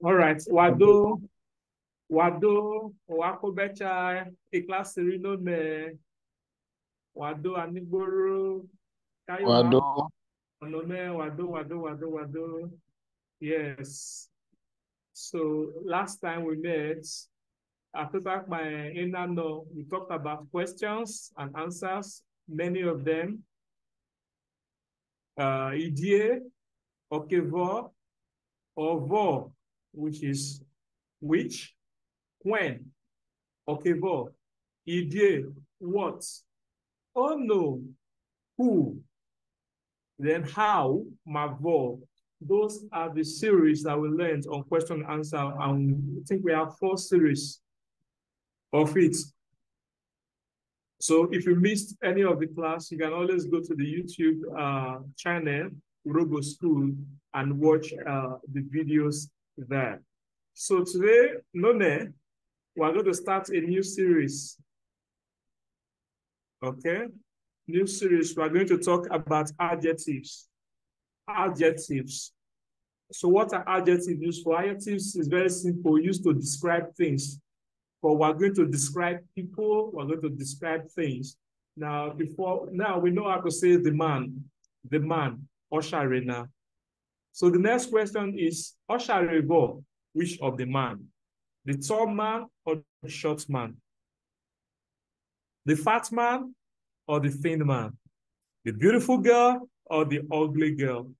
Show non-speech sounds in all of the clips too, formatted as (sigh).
All right. Wado, Wado, Wakobecha, Iklasiri Nome, Wado Anigboro, Wado, Onome, Wado, Wado, Wado, Wado. Yes. So last time we met, after that, my inner know, we talked about questions and answers, many of them. Uh, idie, okevo, or vo, which is which, when, okay okevo, idie, what, oh no, who, then how, mavo. Those are the series that we learned on question and answer, and I think we have four series of it. So if you missed any of the class, you can always go to the YouTube uh, channel, Urhobo School, and watch uh, the videos there. So today, None, we're going to start a new series. Okay? New series, we're going to talk about adjectives. Adjectives. So what are adjectives used for? Adjectives is very simple, used to describe things but we're going to describe people, we're going to describe things. Now, before now we know how to say the man, the man, Osharina. So the next question is Osharibo, which of the man? The tall man or the short man? The fat man or the thin man? The beautiful girl or the ugly girl?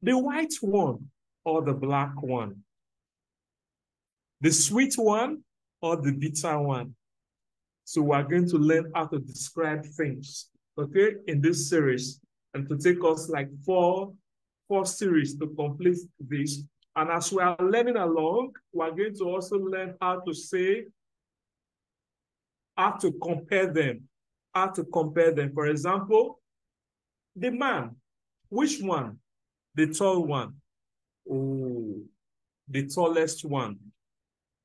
The white one or the black one? The sweet one or the bitter one. So we're going to learn how to describe things, okay, in this series. And to take us like four, four series to complete this. And as we are learning along, we're going to also learn how to say, how to compare them, how to compare them. For example, the man, which one? The tall one. Oh, the tallest one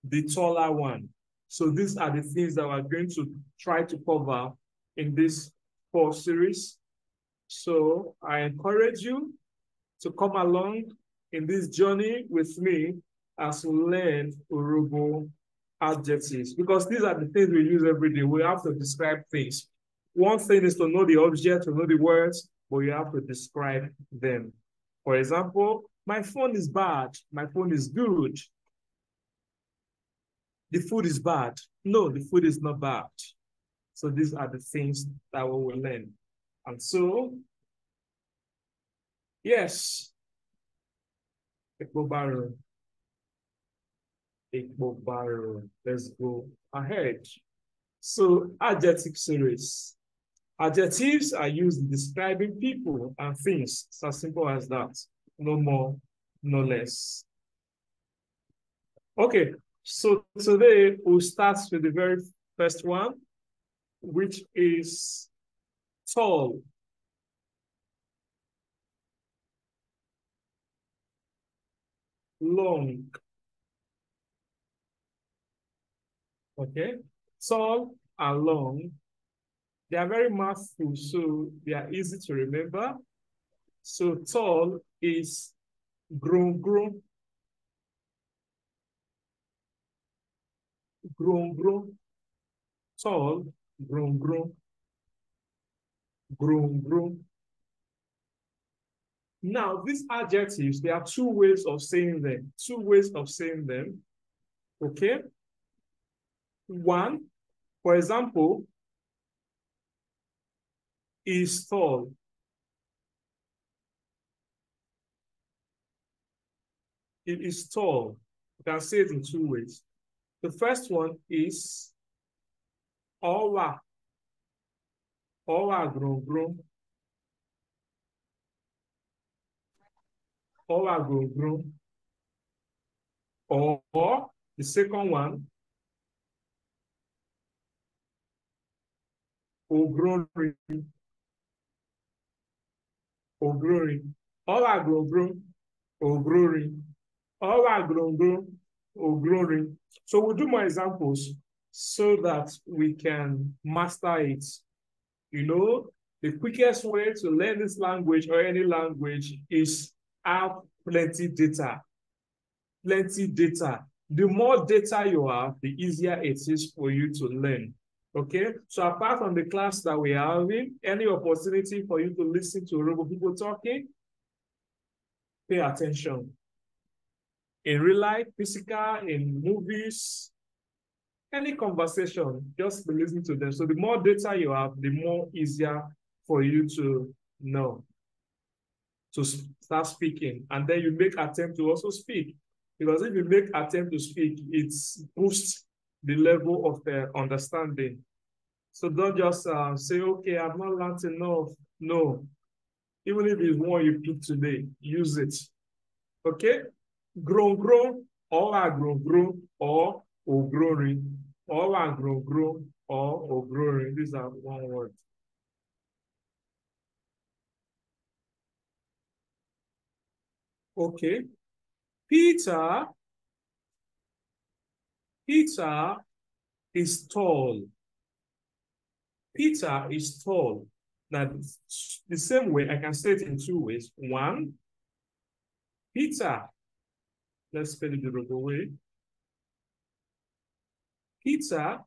the taller one. So these are the things that we're going to try to cover in this course series. So I encourage you to come along in this journey with me as we learn Urhobo adjectives, because these are the things we use every day. We have to describe things. One thing is to know the object, to know the words, but you have to describe them. For example, my phone is bad, my phone is good the food is bad. No, the food is not bad. So these are the things that we will learn. And so, yes, Ekbobaro. Ekbobaro. Let's go ahead. So, adjective series. Adjectives are used in describing people and things. It's as simple as that. No more, no less. Okay, so today we'll start with the very first one, which is tall. Long. Okay, tall and long. They are very mouthful, so they are easy to remember. So tall is grown, grown, grown, grown, tall, grown, grown, grown, grown. Now, these adjectives, there are two ways of saying them, two ways of saying them, okay? One, for example, is tall. It is tall. You can say it in two ways. The first one is Owa. Owa grown grown. Owa grown grown. Or, or the second one, Ogrori. Ogrori. Grown grown. Ogrori. Grown grown. Ogrori. So we'll do more examples so that we can master it. You know, the quickest way to learn this language or any language is have plenty data. plenty data. The more data you have, the easier it is for you to learn. Okay, so apart from the class that we are having, any opportunity for you to listen to Urhobo people talking, pay attention. In real life, physical, in movies, any conversation, just be listening to them. So the more data you have, the more easier for you to know, to start speaking. And then you make attempt to also speak. Because if you make attempt to speak, it boosts the level of uh, understanding. So don't just uh, say, okay, I've not learned enough. No. Even if it's one you pick today, use it. Okay? Grown, grown, or are grown, grown, or ogrori, or are grown, grown, or ogrori. These are one word. Okay. Peter, Peter is tall. Peter is tall. Now, the same way, I can say it in two ways. One, Peter, let's spell it the other way. Peter,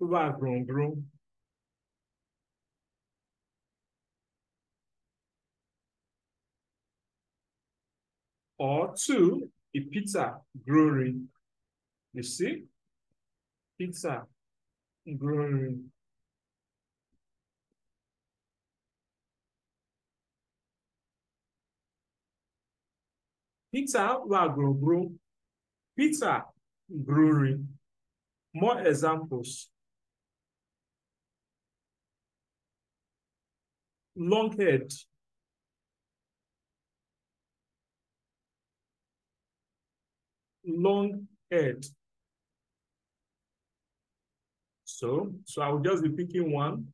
wà grown. Or two, a Peter growing. You see? Peter growing. Peter wà gbòǹgbò. Peter brewery. More examples. Long head. Long head. So, so I will just be picking one.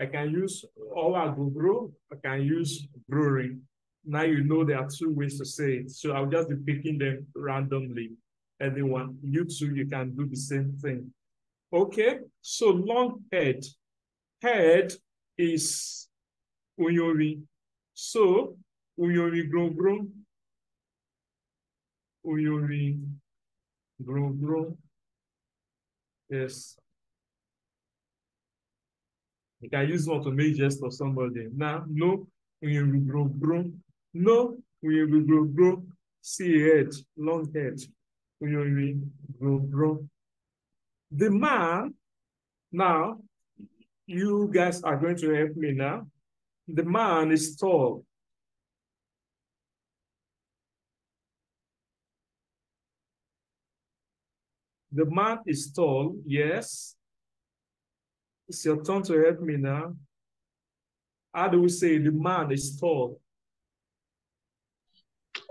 I can use our Google. I can use brewery. Now you know there are two ways to say it. So I'll just be picking them randomly. Anyone, you too, you can do the same thing. Okay, so long head. Head is unyori. So unyori grow grow grow. Yes. You can use one to make jest of somebody. Now, no, unyori grow grow. No, grow, grow, see head, long head. Grow, grow. The man, now, you guys are going to help me now. The man is tall. The man is tall, yes. It's your turn to help me now. How do we say the man is tall?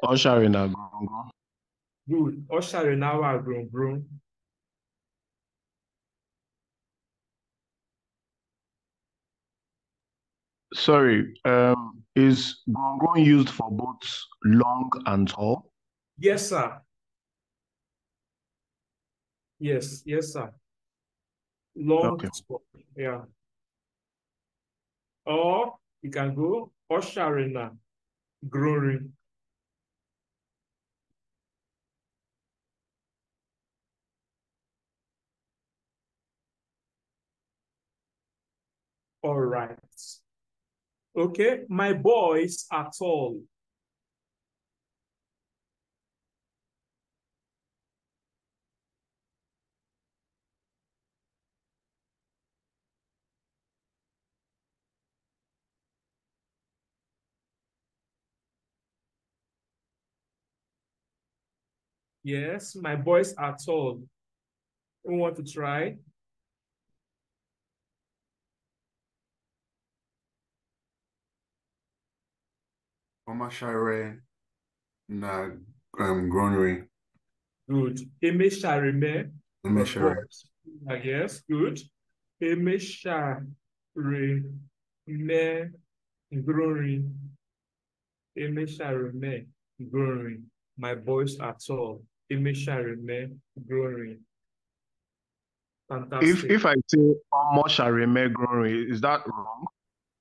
Ushering a grown Good. Grown grown. Sorry, um, is grown used for both long and tall? Yes, sir. Yes, yes, sir. Long, Okay. yeah. Or you can go ushering a growing. All right. Okay, my boys are tall. Yes, my boys are tall. Who want to try? Omashare na um Gronry. Good. Eme Sharime. Omashare. I guess. Good. Eme Sharime. Glory. Eme Sharime. Glory. My boys are tall. Sharime. Glory. Fantastic. If if I say Omo Shareme growing, is that wrong?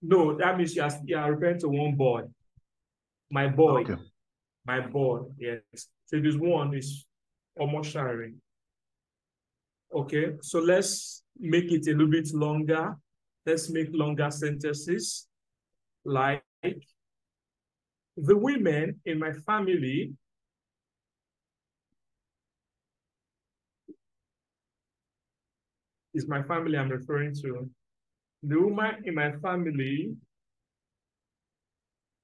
No, that means you are, you are referring to one boy. My boy. Okay. My boy, yes. So this one is almost sharing. Okay, so let's make it a little bit longer. Let's make longer sentences like the women in my family is my family I'm referring to. The women in my family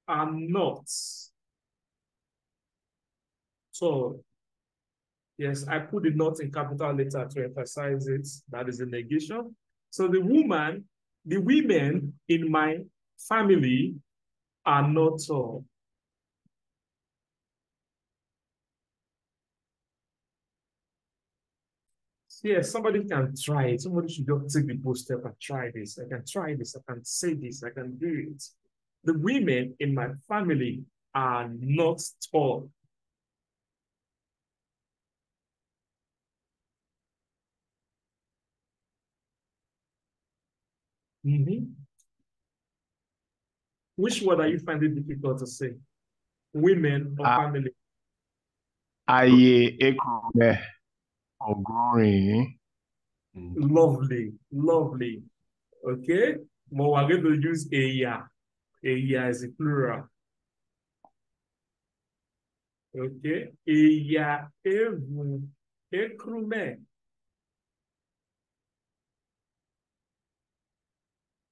are not. So, yes, I put the not in capital letter to emphasize it. That is a negation. So the woman, the women in my family are not tall. Yes, somebody can try it. Somebody should just take the bold step and try this. I can try this. I can say this. I can do it. The women in my family are not tall. Mm -hmm. Which word are you finding difficult to say? Women or Ah. family? Ayé Ekrome Ogunrin. Mm. Lovely, lovely. Okay, but we're going to use eya. Eya is a plural. Okay, eya evu ekrume.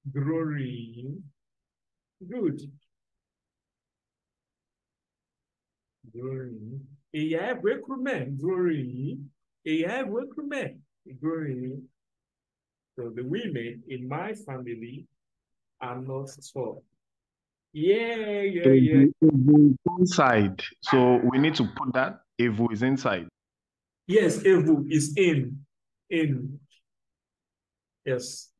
Glory. Good. Glory. Eya evu ekrume. Glory. Eya evu ekrume. Glory. So the women in my family are not tall. Yeah, yeah, yeah. Evu Evu is inside. So we need to put that. Evu is inside. Yes, Evu is in. In. Yes.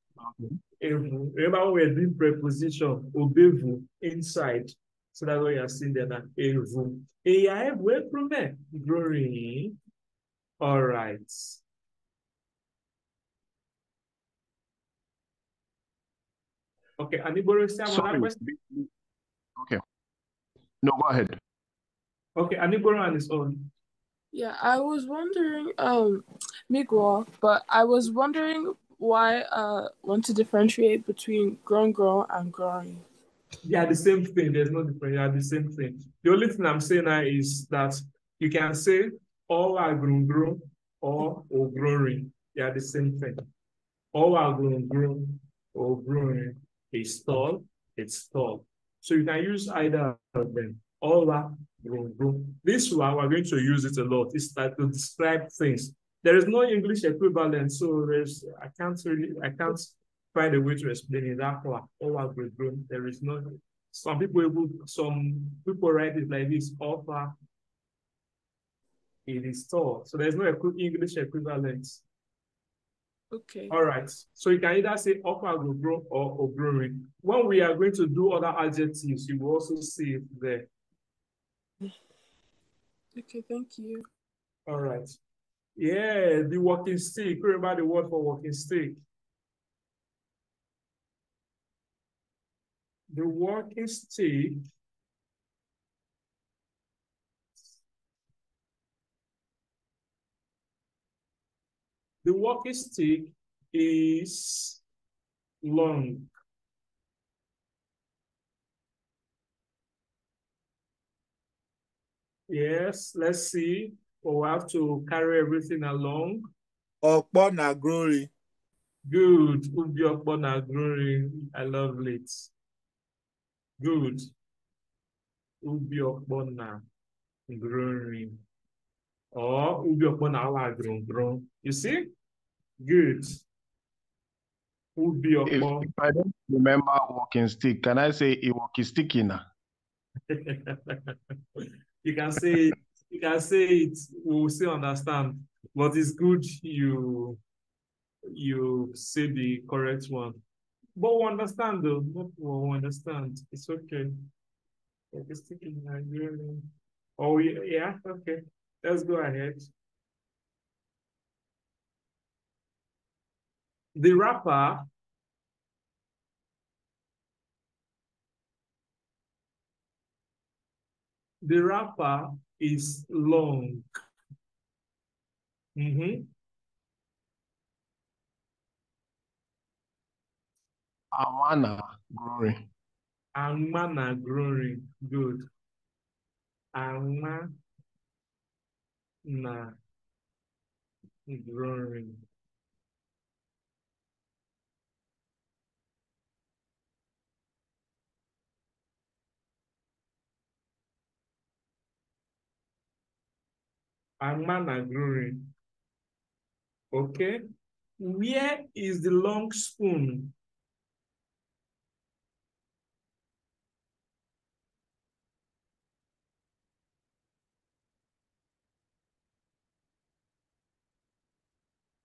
Evu. Remember when we're doing preposition, obevu, inside. So that's what you're seeing there now. Evu. Eya evu ekrume. Glory. All right. Okay, Aniboro, say another Sorry. question. Okay. No, go ahead. Okay, Aniboro on his own. Yeah, I was wondering, um, Miguel, but I was wondering why uh want to differentiate between grown grown and growing. Yeah, the same thing. There's no difference. Yeah, the same thing. The only thing I'm saying now is that you can say all are grown grown or or growing. They are the same thing. Or growing is tall, it's tall. So you can use either of them. Grown grown. This one we're going to use it a lot. It's like to describe things. There is no English equivalent, so there's I can't really I can't find a way to explain it. That one, grown grown. There is no some people some people write it like this offer it is tall. So there's no English equivalent. Okay. All right. So you can either say grow or growing. When we are going to do other adjectives, you will also see it there. Okay, thank you. All right. Yeah, the walking stick. Remember the word for walking stick. The walking stick The walking stick is long. Yes, let's see. We'll have to carry everything along. Ọ̀pọ̀ na glory. Good. Ubi na growing. I love it. Good. Ubi na growing. Or ubi na wa grown grown. You see? Good. Ubi If, if I don't remember walking stick, can I say a walking sticky now? (laughs) you can say it, you can say it, we will still understand. But it's good you you say the correct one. But we understand though. Not we understand. It's okay. Sticking Nigerian. Oh yeah, okay. Let's go ahead. The rapper The wrapper is long. Mm-hmm. Awana growing. Angma na growing. Good. Angma na growing. Angma na growing. Okay. Where is the long spoon?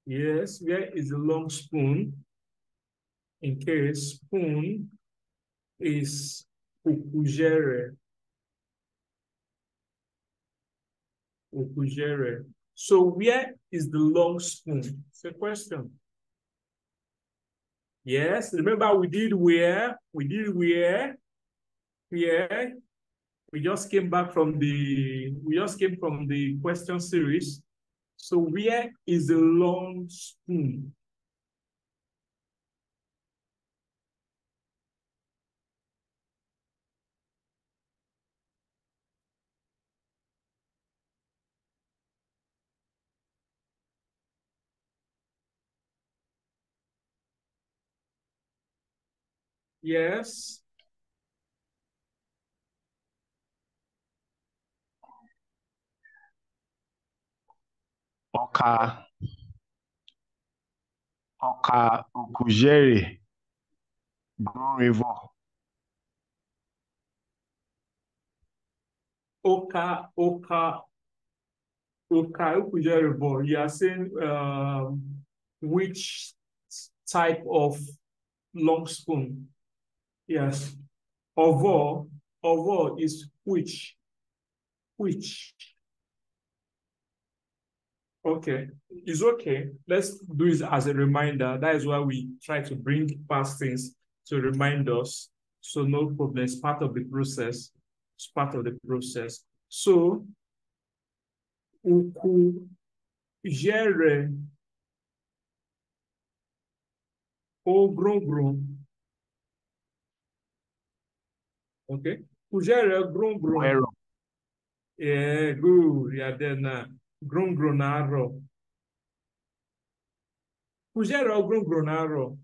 Yes, where is the long spoon? In case spoon is ukujere. Ukujere. So where is the long spoon? It's a question. Yes, remember we did where? We did where? Where? We just came back from the, we just came from the question series. So where is the long spoon? Yes. Ọka Ọka Ukujere Green River. Oka, Oka, Oka Ukujeribo, you are saying um, which type of long spoon? Yes. Ovo, ovo is which? Which? Okay, it's okay. Let's do it as a reminder. That is why we try to bring past things to remind us. So no problem. It's part of the process. It's part of the process. So, uku jere. Okay. Kujere grongbron. Wero. Yeah, good. Yeah, then grongronaro. Kujere grongronaro.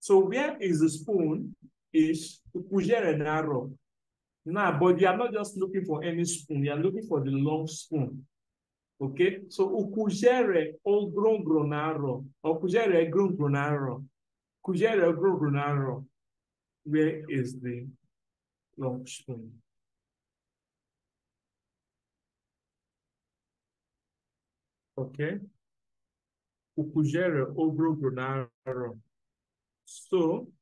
So where is the spoon is kujere naro. Now, but you are not just looking for any spoon, you are looking for the long spoon. Okay, so ukujere ogrongonaro, or kujere grongonaro, kujere grongonaro. Where is the long spoon? Okay, ukujere ogrongonaro. So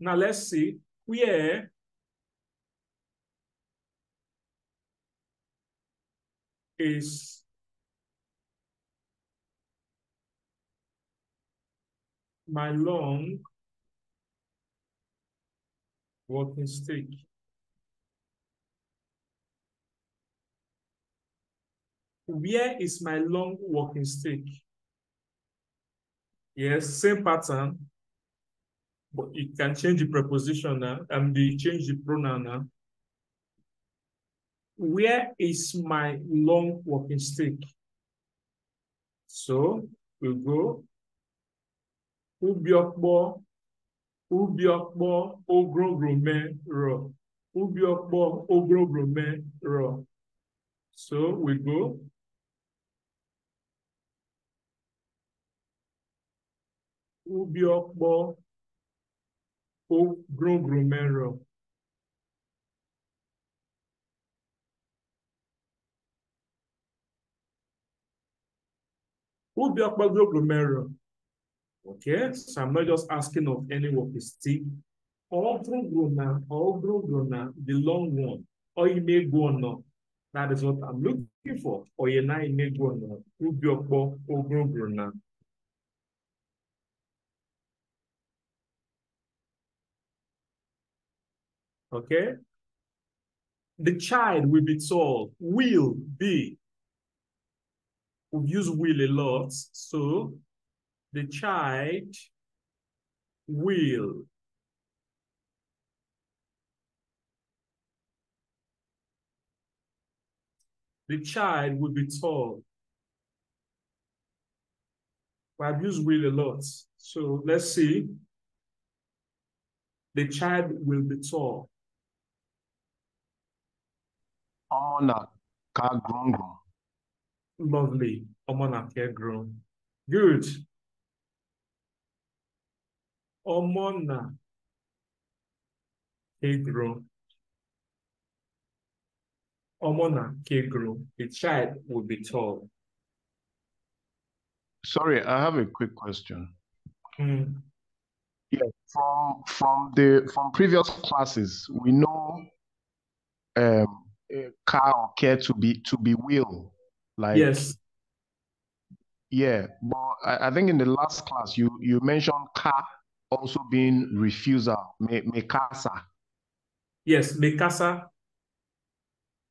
Now let's see where is my long walking stick. Where is my long walking stick? Yes, same pattern, but you can change the preposition now and the change the pronoun now. Where is my long walking stick? So we'll go. Ubiokbo, ubiokbo, ogrogrome, ro. Ubiokbo, ogrogrome, ro. So we go. Ubiokbo, ogrogrome, ro. Ubiokbo, ogrogrome, ro. Okay, so I'm not just asking of any work stick. Ogrogrona, ogrogrona, the long one. Or you may go on. That is what I'm looking for. Or you may go on. Ubiokbo, ogrogrona. Okay, The child will be tall. Will be. We've used will a lot. So the child will the child will be tall. We have used will a lot. So let's see. The child will be tall. Náà ká. Lovely. Omona grown. Good. Omona grown. Omona grown. The child will be tall. Sorry, I have a quick question. Hmm. Yeah, from from the from previous classes, we know um car or care to be to be will. Like Yes. yeah, but I, I think in the last class you you mentioned car also being refusal, me, me casa. Yes. Mikasa.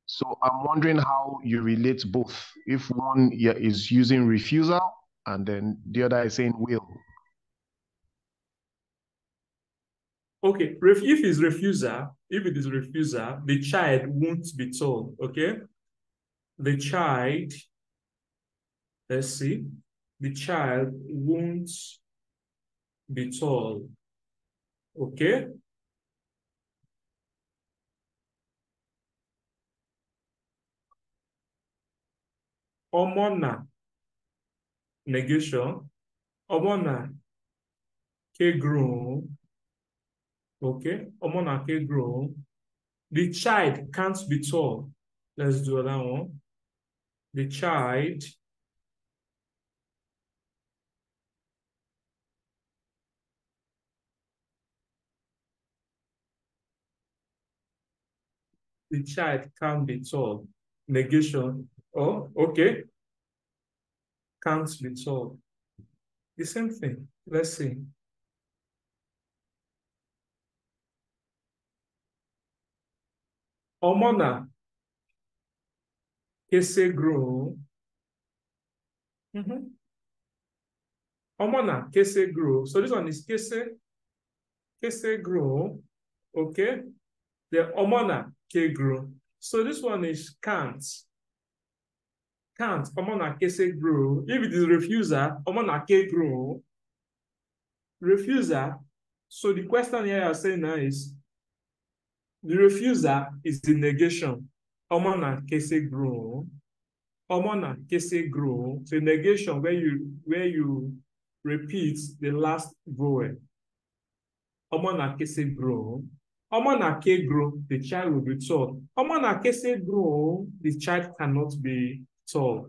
So I'm wondering how you relate both. If one is using refusal and then the other is saying will. Okay. If it's refuser, if it is refuser, the child won't be told, Okay. The child, let's see, the child won't be told, Okay. Omona, negation. Omona, ke grown. Okay. Omona ke grown. The child can't be tall. Let's do that one. The child the child can't be tall. Negation. Oh, okay. Can't be tall. The same thing. Let's see. Omona. Kese grow. Mhm. Omona, kese grow. So this one is kese. Kese grow. Okay. The omona, ke grow. So this one is can't. Can't. Omona, kese grow. If it is refuser, omona, ke grow. Refuser. So the question here you're saying now is the refuser is the negation. Omona, kese grow. Omona, kese grow. So negation where you where you repeat the last vowel. Omona kese grow. Omona ke grow, the child will be tall. Omona kese grow, the child cannot be tall.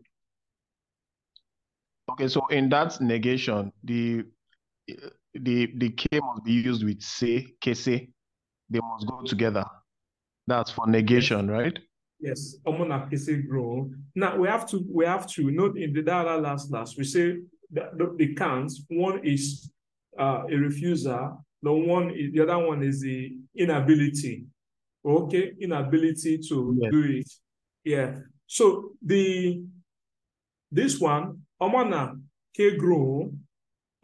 Okay, so in that negation, the the the K must be used with say, kese. They must go together. That's for negation, right? Yes, Omona grow. Now we have to we have to note in the data last class we say that the, the counts. One is uh, a refuser. The one is, the other one is the inability. Okay, inability to Yes. do it. Yeah. So the this one, Omona ke grow,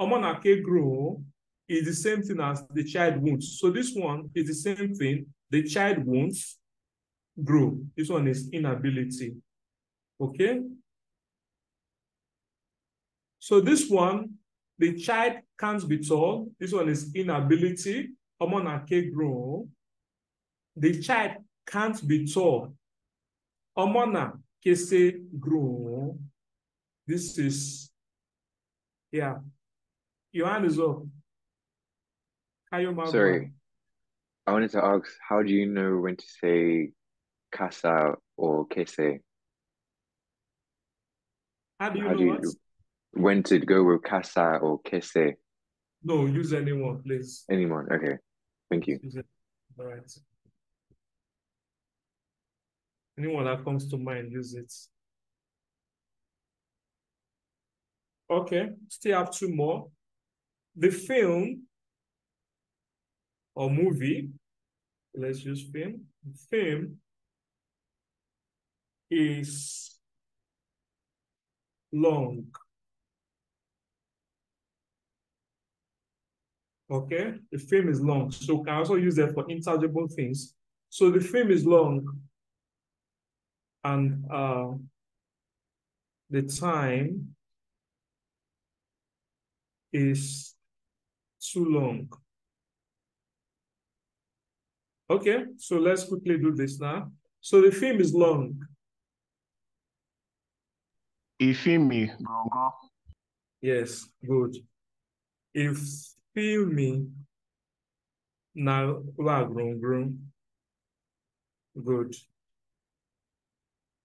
Omona ke grow is the same thing as the child won't. So this one is the same thing. The child won't grow. This one is inability. Okay. So this one, the child can't be tall. This one is inability. Ke grow. The child can't be tall. Omona kese grow. This is, yeah. Your hand is up. Sorry. I wanted to ask, how do you know when to say casa or kese? How do you How know do you what? when to go with casa or kese? No, use anyone, please. Anyone? Okay. Thank you. All right. Anyone that comes to mind, use it. Okay, still have two more. The film or movie, let's use film. Film is long. Okay, the film is long. So can also use that for intangible things. So the film is long and uh, the time is too long. Okay, so let's quickly do this now. So the film is long. Ìfimi gbọ̀ngàn. Yes, good. If filming now wà gbọ̀ngbọ̀n. Good.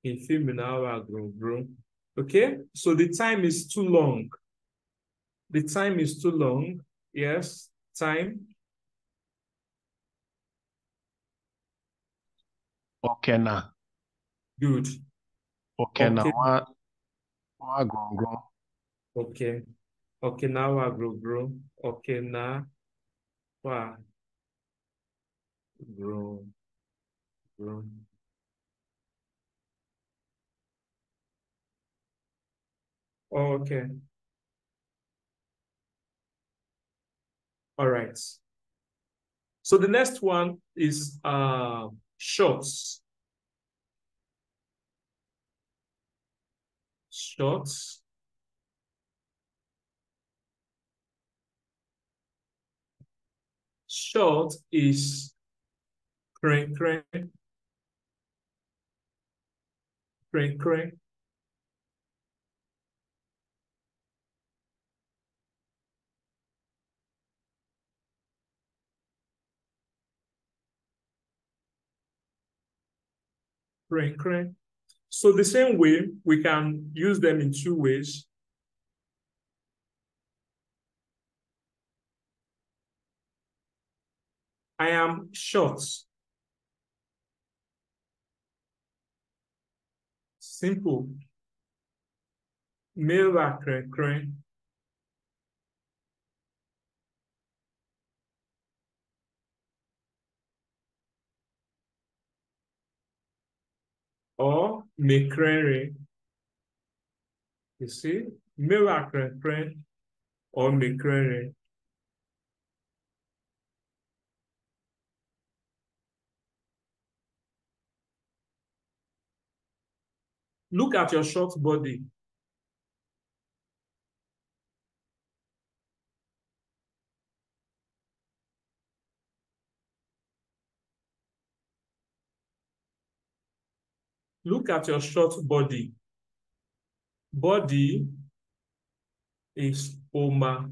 Now wà gbọ̀ngbọ̀n. Okay, so the time is too long. The time is too long. Yes, time. Ọ̀kẹ̀nà. Good. Wá wá gbọ̀ngàn. Okay. Okay, now I grow, grow. Okay, now I grow, grow. Okay. All right. So the next one is uh shorts. Shorts. Short is crank crank. Crank crank. So the same way, we can use them in two ways. I am short. Simple. Meva crank crank. Or mekrere. You see? Crank crank or mekrere. Look at your short body. Look at your short body. Body is Oma.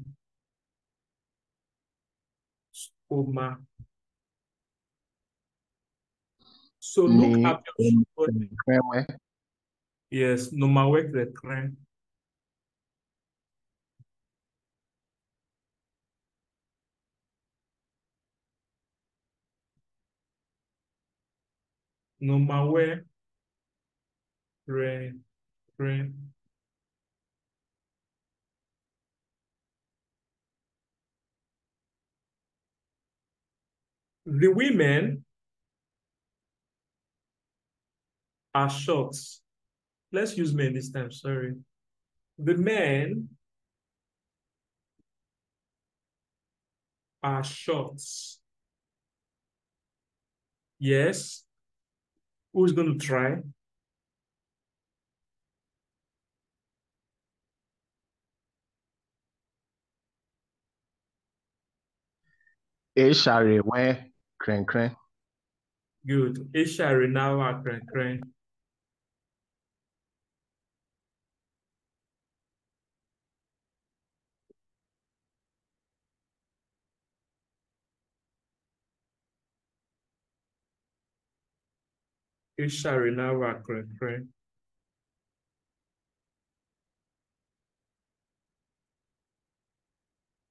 Oma. So look at your short body. Yes, no ma work the crane. No ma re re. The women are short. Let's use men this time, sorry. The men are short. Yes. Who's going to try? Èṣàrè wẹ́ kẹ̀kẹ́. Good. Isha Renawa Kren Kren. Isha Renawa Kren Kren.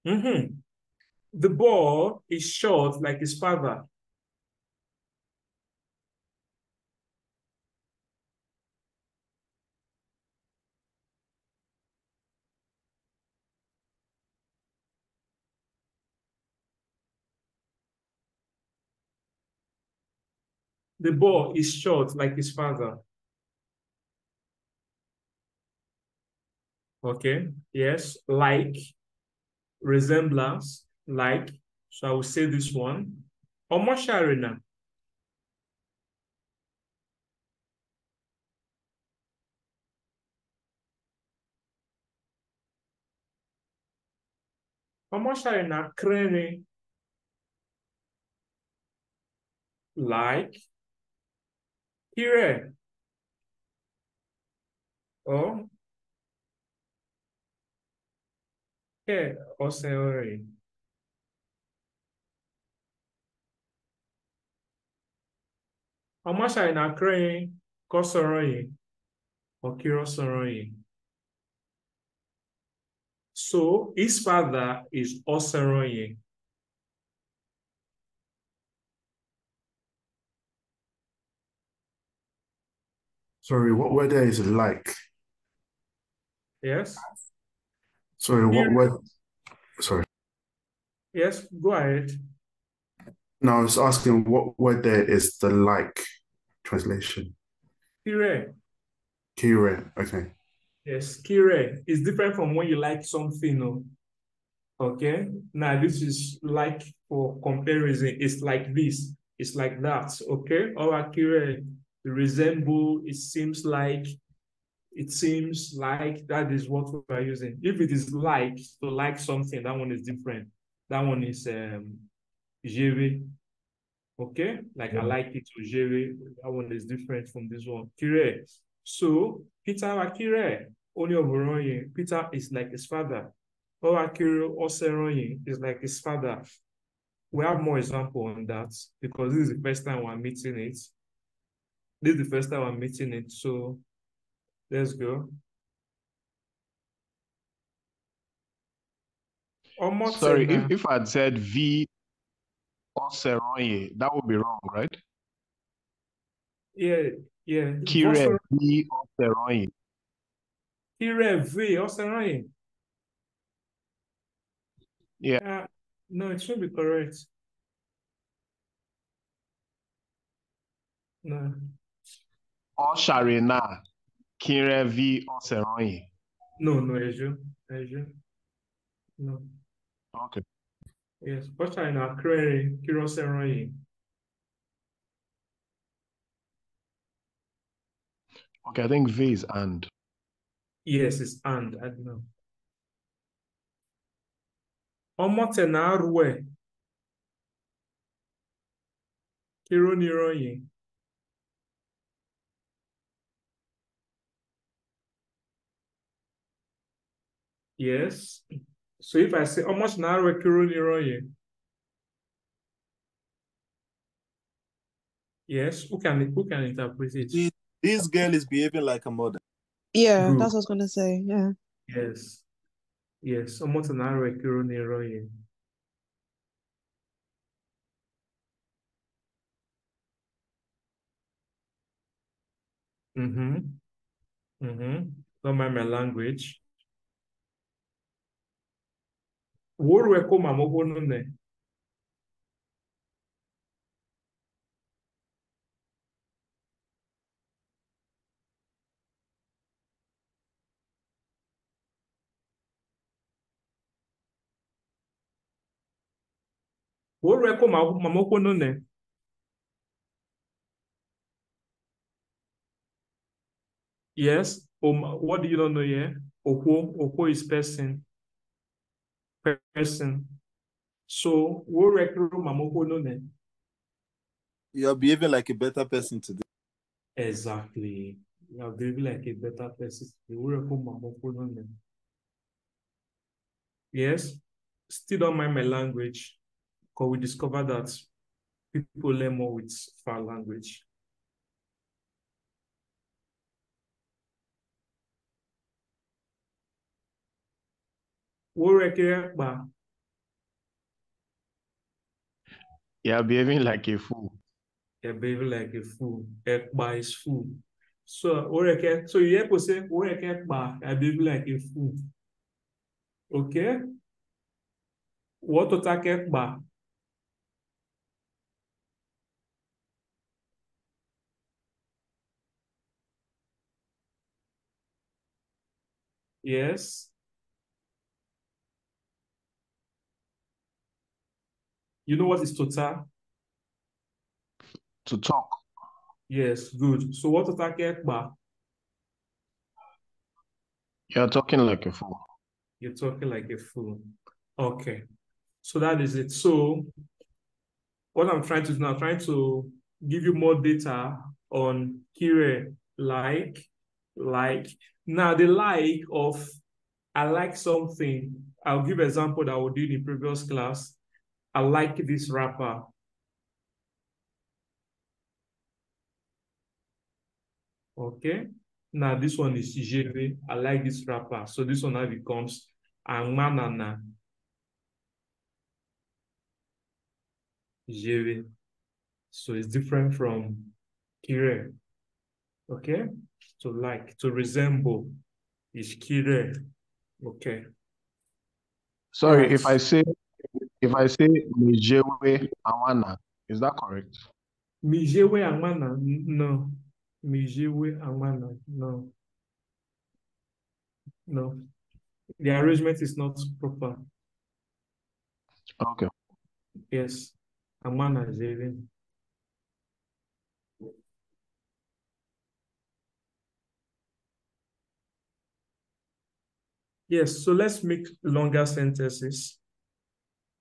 Mm-hmm the boy is short like his father. The boy is short like his father. Okay, yes, like, resemblance, like. So I will say this one. Ọmọ Sharina. Ọmọ Sharina krere. Like. Kire. Or. Ke ọsẹ ori. Krere kọsọrọ yìí. Okiro sọrọ yìí. So his father is Oseroye. Sorry, what word there is like? Yes? Sorry, what word? Sorry. Yes, go ahead. No, I was asking what word there is the like translation. Kire. Kire. Okay. Yes, Kire is different from when you like something. No? Okay. Now this is like for comparison. It's like this. It's like that. Okay. Or Kire resemble. It seems like. It seems like that is what we are using. If it is like to like something, that one is different. That one is um Jere. Okay, like I like it to Jere. That one is different from this one. Kire. So Peter Akire, only Oboroye. Peter is like his father. Orakiro Oseroye is like his father. We have more example on that because this is the first time we're meeting it. This is the first time I'm meeting it. So let's go. Sorry, if, if I'd said V Oseronye, that would be wrong, right? yeah, yeah. Kire Osero- V Oseronye. V Oseroye. Yeah. Uh, no, it should be correct. No. Osharina. V Oseronye. No, no, Eju. Eju. No. Okay. Yes, but I know Kire Kiroseroye. Okay, I think V is and. Yes, it's and I don't know. Omote na arwe. Kironiroye. Yes. So if I say Omote na arwe Kironiroye. Yes, who can who can interpret it? This, this girl is behaving like a mother. Yeah, Good. that's what I was gonna say. Yeah. Yes. Yes, Omote na arwe Kironiroye. Mm-hmm. Mm-hmm. Don't mind my language. Woru eko mamogo nune. Woru eko ma- mamoko nune. Yes. Um, what do you not know here? Okwo. Okwo is person. Person. So, woru eko mamoko nune. You're behaving like a better person today. Exactly. You are very like a better person. Woru eko mamoko nune. Yes. Still don't mind my language. Because we discovered that people learn more with foul language. Woreke ba You're behaving like a fool. you're behaving like a fool. Ekba is fool. So woreke, so you have to say woreke ba, you're behaving like a fool. Okay? What to take ba? Yes. You know what is total? To talk. Yes, good. So what total kekba? You're talking like a fool. You're talking like a fool. Okay. So that is it. So what I'm trying to do now, I'm trying to give you more data on Kire, like, like. Now the like of I like something. I'll give example that we did in previous class. I like this rapper. Okay. Now this one is Jere. I like this rapper. So this one now becomes Angmanana. Jere. So it's different from Kire. Okay. To like, to resemble is Kire. Okay. Sorry, Right. if I say if I say Mijewe Awana, is that correct? Mijewe Angmana. No. Mijewe Angmana. No. No. The arrangement is not proper. Okay. Yes. Angmana Jere. Yes, so let's make longer sentences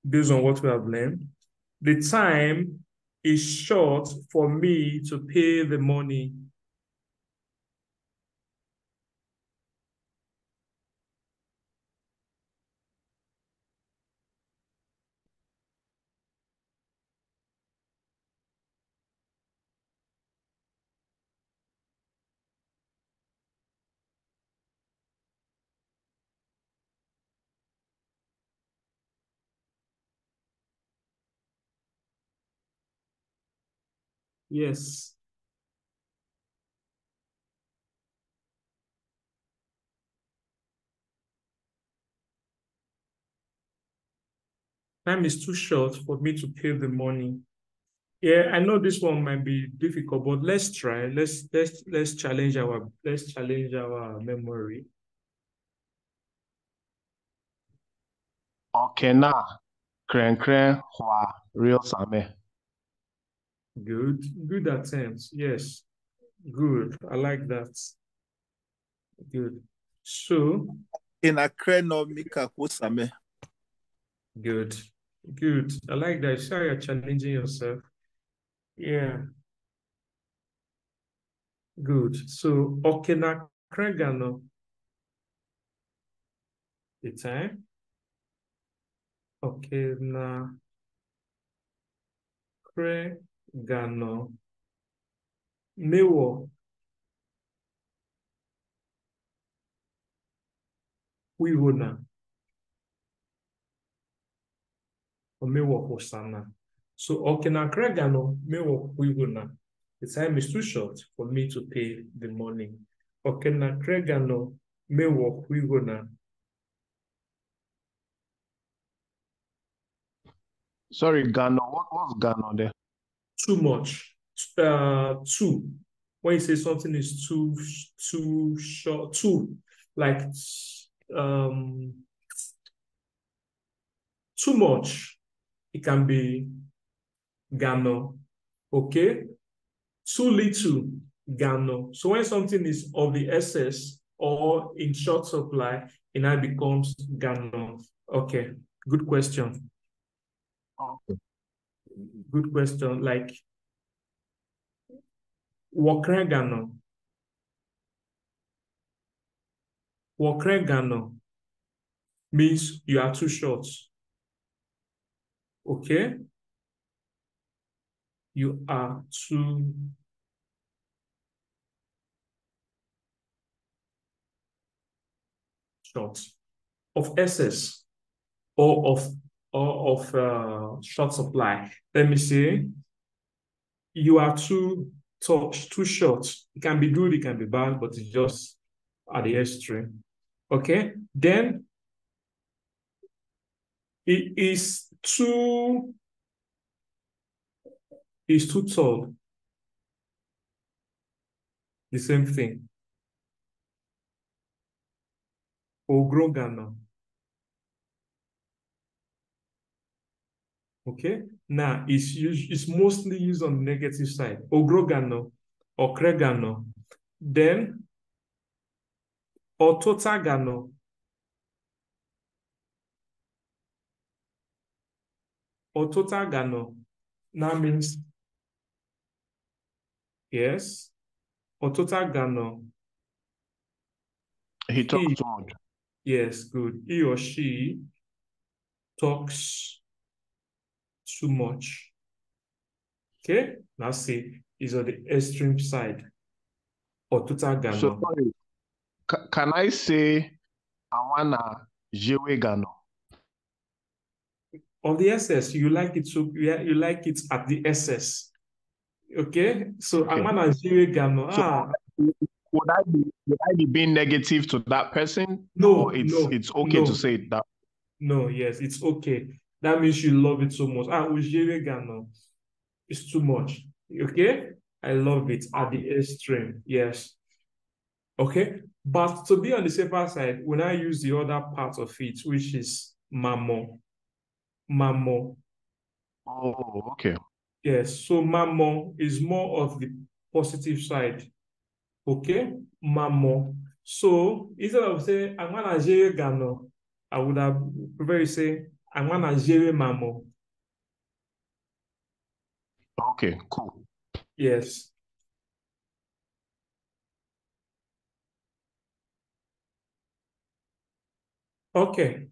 based on what we have learned. The time is short for me to pay the money. Yes. Time is too short for me to pay the money. Yeah, I know this one might be difficult, but let's try. Let's let's let's challenge our let's challenge our memory. Okena Kren Kren Hwa Real Same. Good, good attempts. Yes, good. I like that. Good. So In a no mika kusame. good, good. I like that. So you're challenging yourself. Yeah. Good. So Okena Kregano. The time. Okena Kregano. Mewo. Wihona. Mewo Hosana. So Okena Kregano. Mewo Wihona. The time is too short for me to pay the money. Okena Kregano. Mewo Wihona. Sorry, Gano. What was Gano there? Too much. Uh, too. When you say something is too too short, too like um too much, it can be gano. Okay, too little gano. So when something is of the excess or in short supply, it now becomes gano. Okay, good question. Okay. Good question. Like Wakregano. Wakregano means you are too short. Okay? You are too short of excess or of or of uh, short supply. Let me say you are too touch too short. It can be good, it can be bad, but it's just at the extreme. Okay, then it is too is too tall. The same thing. Ogrogano. Okay, now it's used, it's mostly used on the negative side. Ogrogano, Okregano. Then Ototagano. Ototagano. Now means yes. Ototagano. He talks He- Yes, good. He or she talks too much. Okay, now see, is on the extreme side. Ototagano. So sorry. Ca- can I say Awana Jewegano? of the SS, you like it so yeah, you like it at the SS. Okay, so Okay. Amana Gano. So- Ah, Would I be would I be being negative to that person? No, Or it's no, it's okay no. to say it that no, yes, it's okay. That means you love it so much. Ah, Gano. It's too much. Okay, I love it at the extreme. Yes. Okay, but to be on the safer side, when I use the other part of it, which is mamo, mamo. Oh, okay. Yes, so mamo is more of the positive side. Okay, mamo. So instead of saying I'm gonna gano, I would have preferred to say I'm gonna jere mamo. Okay, cool. Yes. Okay.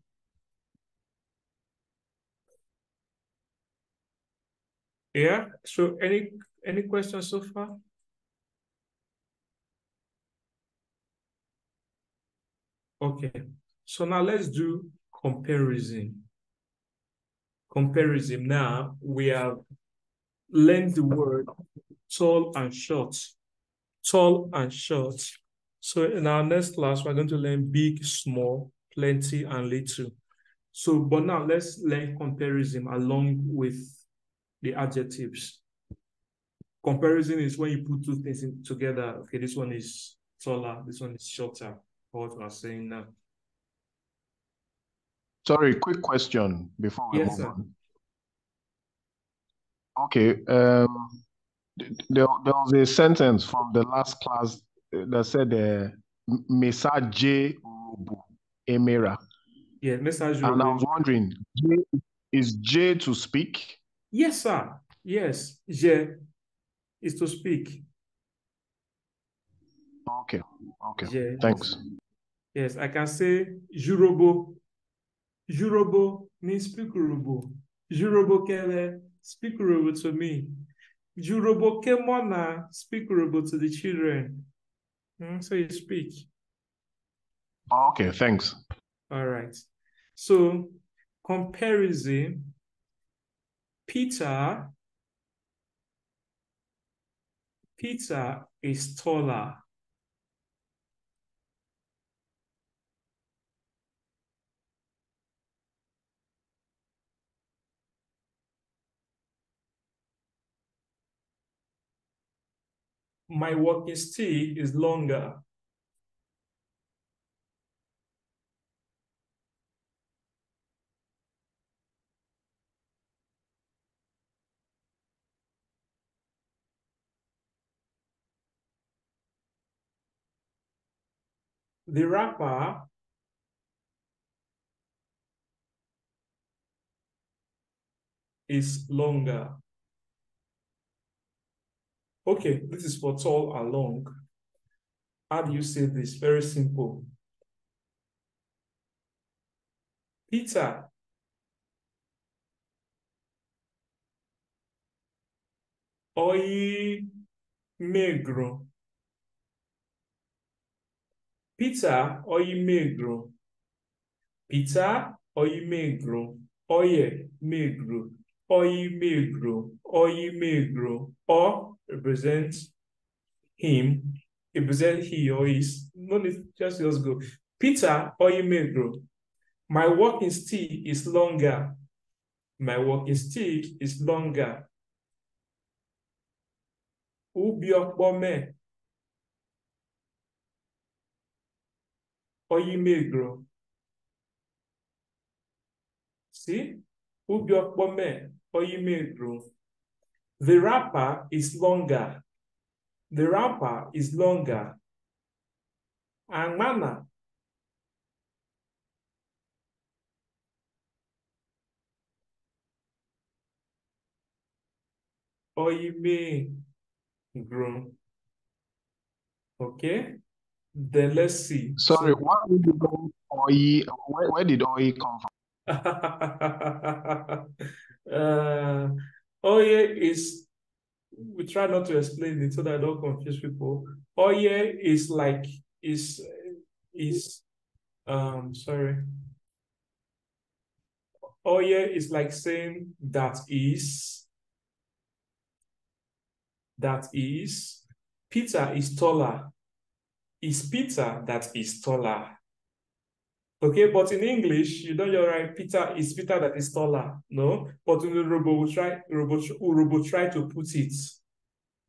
Yeah, so any any questions so far? Okay, so now let's do comparison. Comparison. Now we have learned the word tall and short. Tall and short. So in our next class, we're going to learn big, small, plenty, and little. So, but now let's learn comparison along with the adjectives. Comparison is when you put two things in, together. Okay, this one is taller, this one is shorter. What we're saying now. Sorry, quick question before we Yes, move sir. on. Okay, um, th- there, there was a sentence from the last class uh, that said, uh, Mesa J Urubu Emera. Yeah, message. And I was wondering, J, is J to speak? Yes, sir. Yes. Je is to speak. Okay, okay, Je. thanks. Yes, I can say Jurobo. Jurobo means speak Urhobo. Jurobo kele, speak Urhobo to me. Jurobo kemona, speak Urhobo to the children. Hmm, so you speak. Okay, thanks. All right. So comparison, Peter, Peter is taller. My walking stick is longer. The wrapper is longer. Okay, this is for tall and long. How do you say this? Very simple. Peter. Oi megro. Peter, oi megro. Peter, oi megro. Oye megro. Oi megro. Oi megro. Or represents him, represents he or his. No need, just just go. Peter Oyimegro, my walking stick is longer. My walking stick is longer. Oobiopomme, or you Ubiokbome. Oyimegro. See? oobiopomme, or you Ubiokbome. Oyimegro. The wrapper is longer. The wrapper is longer. Angmana. Oyimegro. Okay? Then let's see. Sorry, what did you? Where, where did Oi come from? (laughs) uh, Oye is, we try not to explain it so that I don't confuse people. Oye is like, is, is, um, sorry. Oye is like saying that is, that is. Peter is taller. Is Peter that is taller? Okay, but in English, you don't write Peter is Peter that is taller. No, but in the Robo will try Robo, oh, Robo try to put it.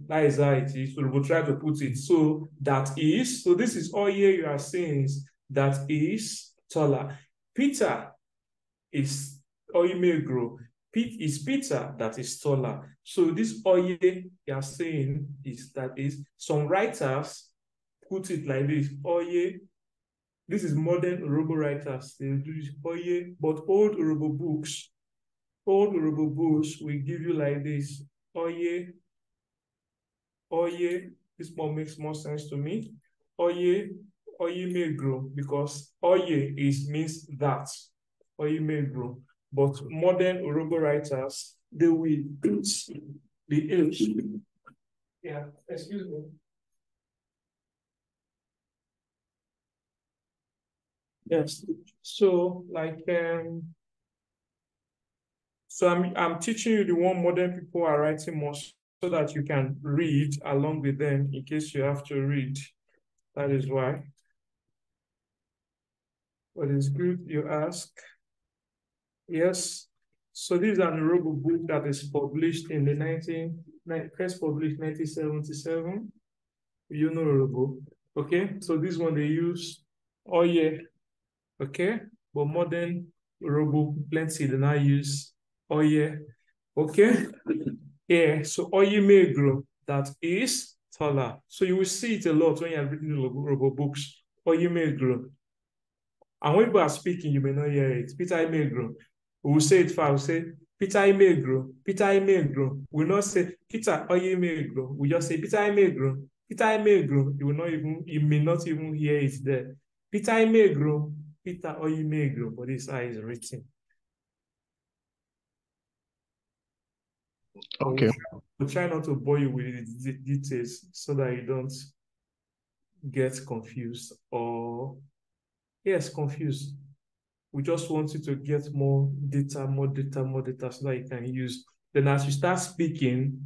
That is how it is. Robo try to put it. So that is, so this is all here you are saying is that is taller. Peter is Oyimegro. Pete is Peter that is taller. So this Oye you are saying is that is some writers put it like this. Oye this is modern Robo writers. They do Oye, but old Robo books, old Robo books will give you like this. Oye, Oye, this one makes more sense to me. Oye, Oye may grow because Oye is means that. Oye may grow. But modern Robo writers, they will use the H. Yeah, excuse me. Yes. So like um so I'm I'm teaching you the one modern people are writing more so that you can read along with them in case you have to read. That is why. But it's good you ask. Yes. So this is an Urhobo book that is published in the 19, first published 1977. You know Robo. Okay. So this one they use oh yeah okay? But modern robo plenty they now use oh, oye, okay? (laughs) Yeah, so oh, oye may grow, that is taller. So you will see it a lot when you're reading robo books, oh, oye may grow. And when people are speaking, you may not hear it. Peter Imegro. We will say it far, we'll say, Peter Imegro, Peter Imegro. We will not say, Peter Oye Imegro. We just say, Peter Imegro, Peter Imegro. You will not even, you may not even hear it there. Peter Imegro, Peter Oyimegro, but this eye is written. Okay. We'll try not to bore you with the details so that you don't get confused or, yes, confused. We just want you to get more data, more data, more data so that you can use. Then as you start speaking,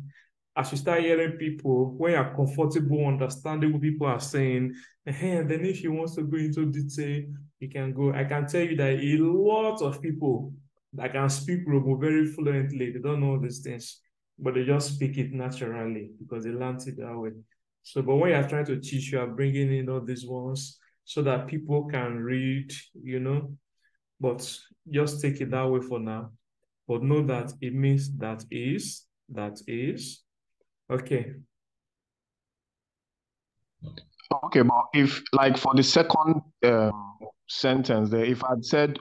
as you start hearing people, when you're comfortable understanding what people are saying, and then if you want to go into detail, you can go. I can tell you that a lot of people that can speak Robo very fluently, they don't know these things, but they just speak it naturally because they learned it that way. So, but when you're trying to teach, you are bringing in all these ones so that people can read, you know, but just take it that way for now. But know that it means that is, that is, Okay. Okay, but if like for the second um, sentence there, if I'd said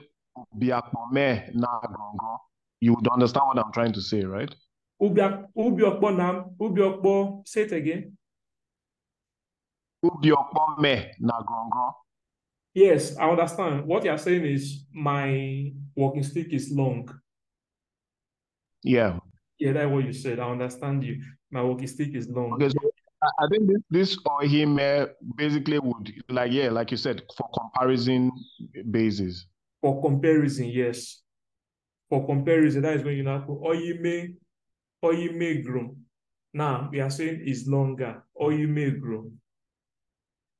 Biakpome na gongo, you would understand what I'm trying to say, right? Ubiokpo na Ubiokpo, say it again. Ubiokpome na gongo. Yes, I understand. What you're saying is my walking stick is long. Yeah. Yeah, that's what you said. I understand you. My walking stick is long. Okay, so I think this this or him uh, basically would like yeah, like you said, for comparison basis. For comparison, yes. For comparison, that is when you know or you may or you may grow. Now we are saying is longer or you may grow.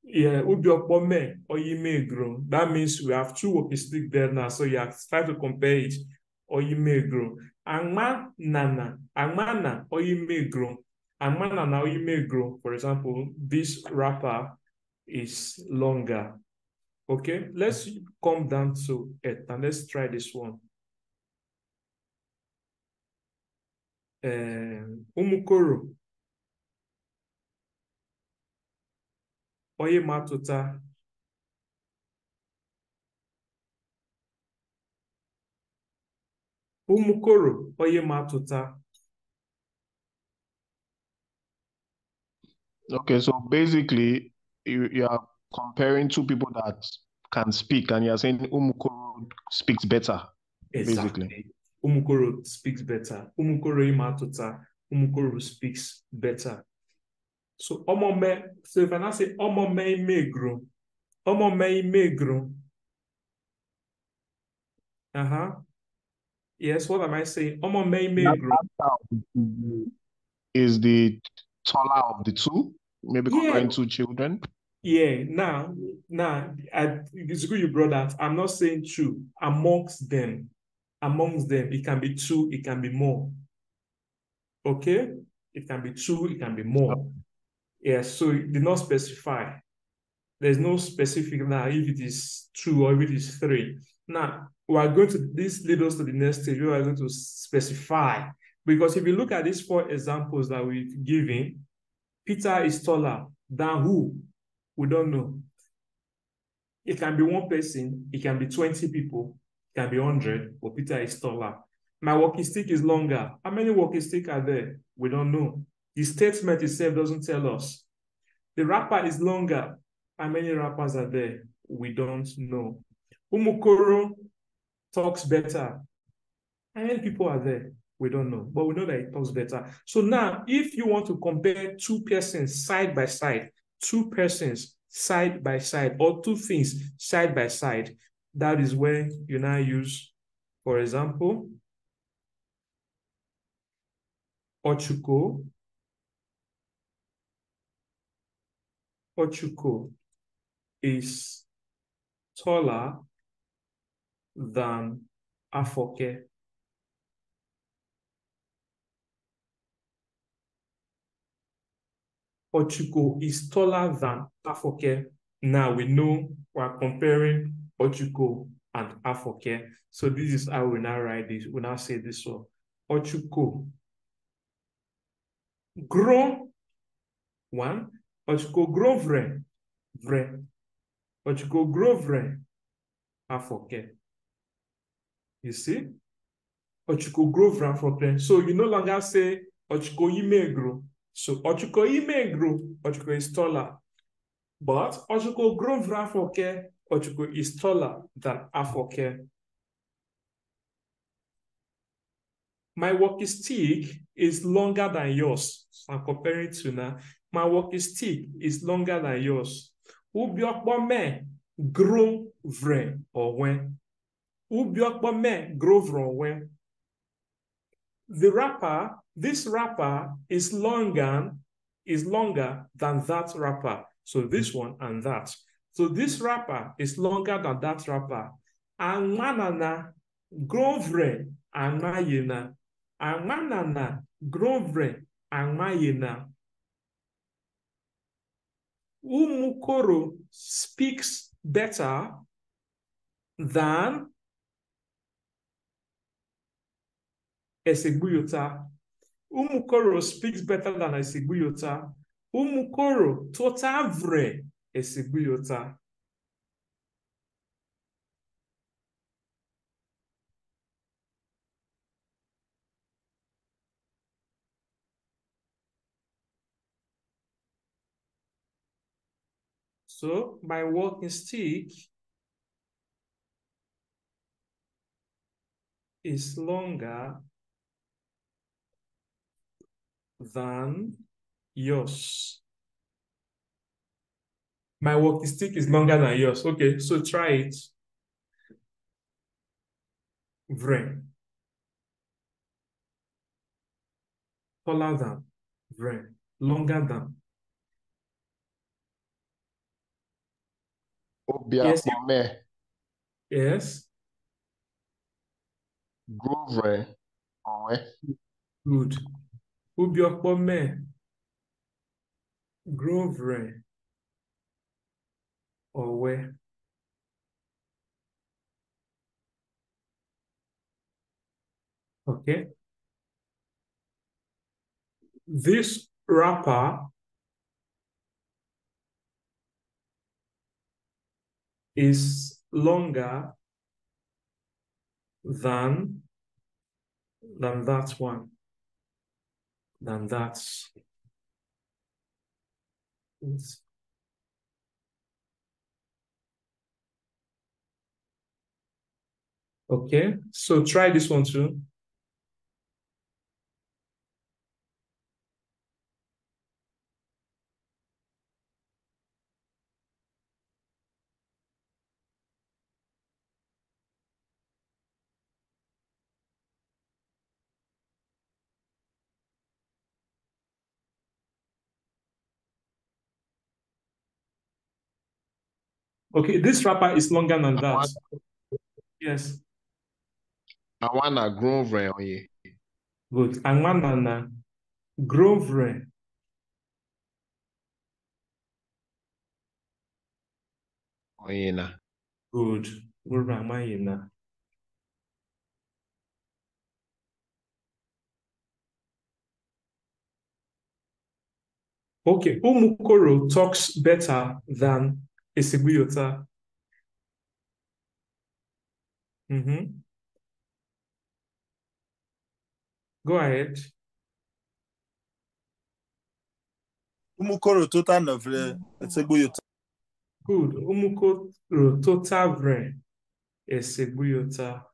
Yeah, or you may grow. That means we have two stick there now. So you have try to compare it may grow. Angma nana, angmana or you may grow. Angmana now you may grow. For example, this wrapper is longer. Okay, let's come down to it and let's try this one. um, Umukoro. Oye matuta. Umukoro, oye matuta. Okay, so basically, you, you are comparing two people that can speak, and you're saying Umukoro speaks better, Exactly. basically. Umukoro speaks better. Umukoro imatuta. Umukoro speaks better. So omome, so if I now say omome imegro, omome imegro. Uh-huh. Yes, what am I saying? Omome imegro. Is the taller of the two, maybe Yeah. comparing two children. Yeah, now, now, I, it's good you brought that. I'm not saying two. Amongst them, amongst them, it can be two, it can be more. Okay? It can be two, it can be more. Yes, so it did not specify. There's no specific now if it is two or if it is three. Now, we are going to, this leads us to the next stage. We are going to specify. Because if you look at these four examples that we've given, Peter is taller than who? We don't know. It can be one person, it can be 20 people, it can be 100, but Peter is taller. My walking stick is longer. How many walking stick are there? We don't know. The statement itself doesn't tell us. The rapper is longer. How many rappers are there? We don't know. Umukoro talks better. How many people are there? We don't know, but we know that it talks better. So now, if you want to compare two persons side by side, two persons side by side, or two things side by side, that is where you now use, for example, Ochuko. Ochuko is taller than Afoke. Ochuko is taller than Afoke. Now we know we're comparing Ochuko and Afoke. So this is how we now write this. We now say this one. Ochuko. Grow. One. Ochuko grow vre. Vre. Ochuko grow vre. Afoke. You see? Ochuko grow vre Afoke. So you no longer say Ochuko ime grow. So Ochuko ime grow. Ochuko is taller. But Ochuko grow vre Afoke. Ochuko is taller than Afoke. My walking stick is longer than yours. So I'm comparing to now. My walking stick is longer than yours. Ubiokpo me grow vre or when. Ubiokpo me grow vre or when. The rapper, this rapper is longer, is longer than that rapper. So this one and that. So this rapper is longer than that rapper. And manana grow vre anayena. Amanana grovre amayena. Umukoro speaks better than Esegbuyota. Umukoro speaks better than Esegbuyota. Umukoro totavre Esegbuyota. So my walking stick is longer than yours. My walking stick is longer than yours. Okay, so try it. Vre. Taller than. Vre. Longer than. Yes, you- Yes. Grovre, Owe. Good. Ubiokpome. Grovre. Owe. Okay. this wrapper is longer than than that one than that okay so try this one too Okay, this wrapper is longer than that. Yes, Àwọn na Grovre oye. good. And one and uh, Grovre. Oye na. Good. Grovre na. Okay, Umukoro talks better than Esigbuyota. Mm-hmm. Go ahead. Umukoro total novre Esegbuyota. Good. Umukoro totavre Esigbuyota.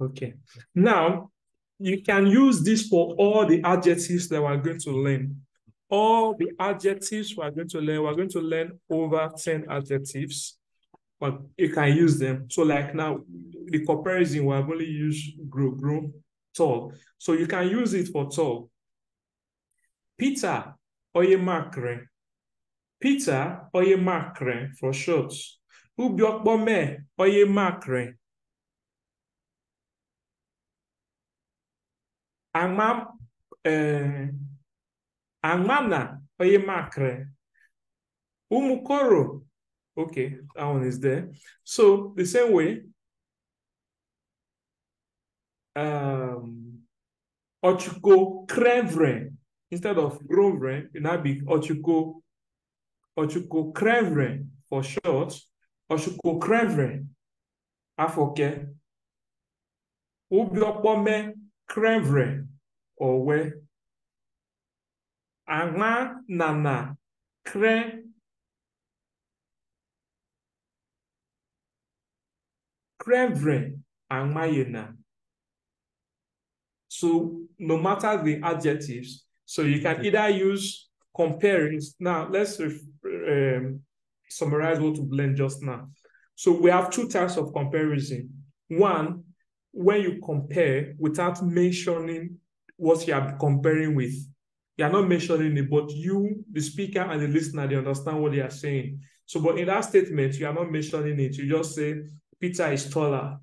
Okay. Now, you can use this for all the adjectives that we're going to learn. All the adjectives we're going to learn, we're going to learn over 10 adjectives, but you can use them. So like now, the comparison, we're going to use grow, grow, tall. So you can use it for tall. Peter, oye makre. Peter, oye makre for short. Ubiokbome, oye makre. Ama eh, Amana oye makre. Umukoro. Okay, that one is there. So the same way. Um Ochuko crevre instead of grovre, it now be Ochuko Ochuko crevre for short. Ochuko crevre. Afoke. Ubiokpome crevre or where Agma nana cre crevre agmayena. So no matter the adjectives, so you can either use comparing. Now let's um, summarize what we've learned just now. So we have two types of comparison. One, when you compare without mentioning what you are comparing with. You are not mentioning it, but you, the speaker and the listener, they understand what they are saying. So, but in that statement, you are not mentioning it. You just say, Peter is taller.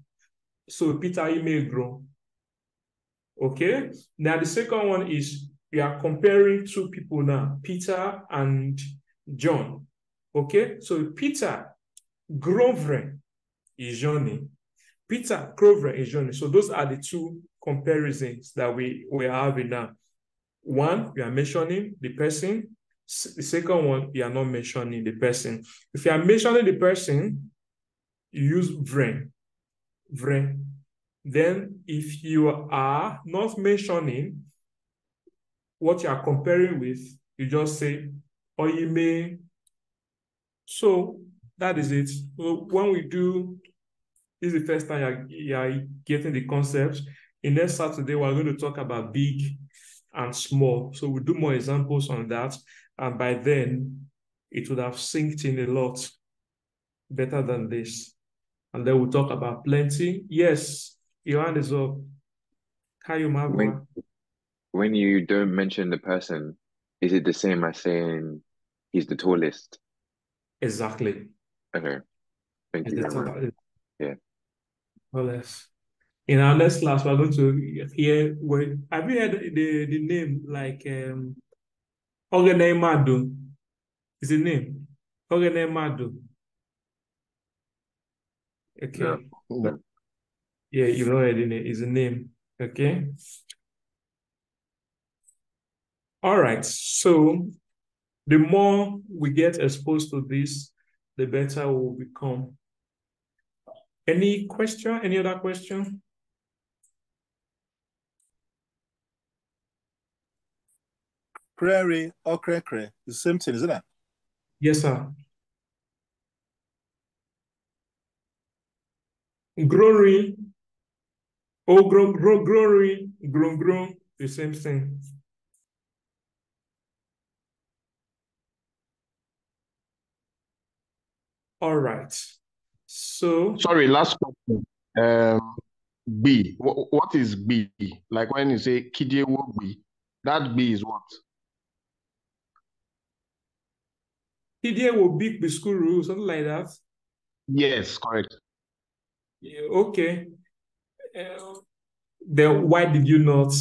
So Peter, he may grow. Okay. Now the second one is you are comparing two people now, Peter and John. Okay. So Peter Grovre is Johnny. Peter Grover is Johnny. So those are the two comparisons that we, we are having now. One, you are mentioning the person. The second one, you are not mentioning the person. If you are mentioning the person, you use vren. Vren. Then if you are not mentioning what you are comparing with, you just say, or you may. So that is it. So when we do this is the first time you're, you're getting the concept. In next Saturday, we're going to talk about big and small. So we'll do more examples on that. And by then, it would have synced in a lot better than this. And then we'll talk about plenty. Yes, your hand is up. Kayo When, when you don't mention the person, is it the same as saying he's the tallest? Exactly. Okay. Thank you very much. Yeah. Well, less. In our next class, we're going to hear word. Have you heard the, the name like um Ogene Madu? Is the name Ogene Madu? Okay. Yeah. Yeah. Yeah, you know it in it is a name. Okay. All right. So the more we get exposed to this, the better we'll become. Any question? Any other question? Prairie or oh, cray cray. The same thing, isn't it? Yes, sir. Glory. Oh, grow, grow, glory, the same thing. All right. So, Sorry, last question. Um, B. What, what is B? Like when you say Kijewo B, that B is what? Be the school rule, something like that. Yes, correct. Yeah, okay. Uh, then why did you not?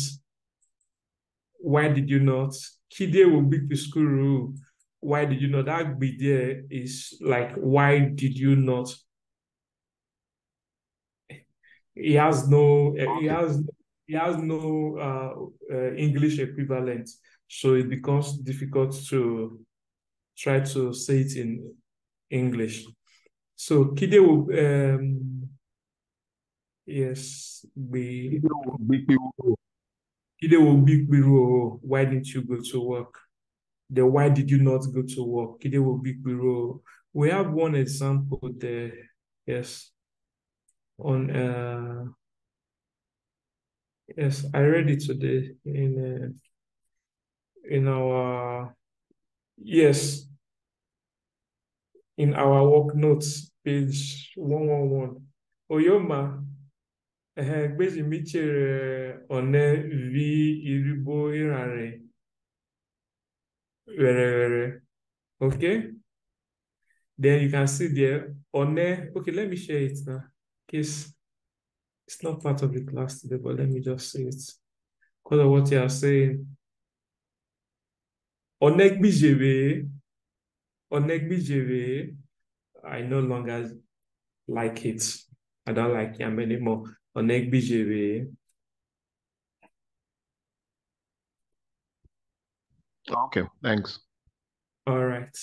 Why did you not? Kide will be the school rule. Why did you not? That be there is like, why did you not? He has no, he has, he has no uh, uh, English equivalent, so it becomes difficult to try to say it in English. So Kide will, um, yes, be Kide will be. Why didn't you go to work? Then why did you not go to work? Kide will be. We have one example there. Yes. On uh yes, I read it today in uh, in our yes in our work notes page 111. Oyoma chere one vi iribo irare. Were were. Okay? Then you can see there one. Okay let me share it now case it's not part of the class today but let me just say it. Because of what you are saying. One gbijere one gbijere I no longer like it. I don't like yam anymore. One gbijere Okay, thanks. all right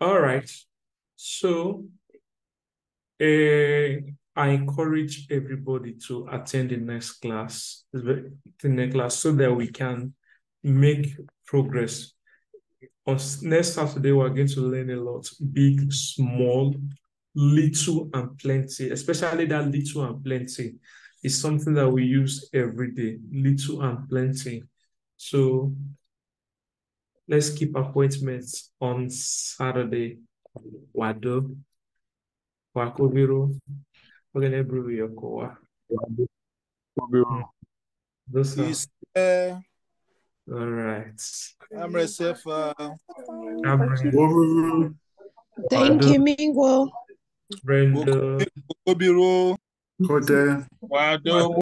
All right. So uh, I encourage everybody to attend the next class, the next class, so that we can make progress. On next Saturday, we're going to learn a lot, big, small, little, and plenty. Especially that little and plenty is something that we use every day. Little and plenty. So let's keep appointments on Saturday. Wado, Wakobiro, Ogenebru Yokowa. Kijewo. Those are Is uh, all right. I'm myself. Cameron, Woo. Thank Wado, you, Mingo. Brenda, Obiro, Kode. Wado,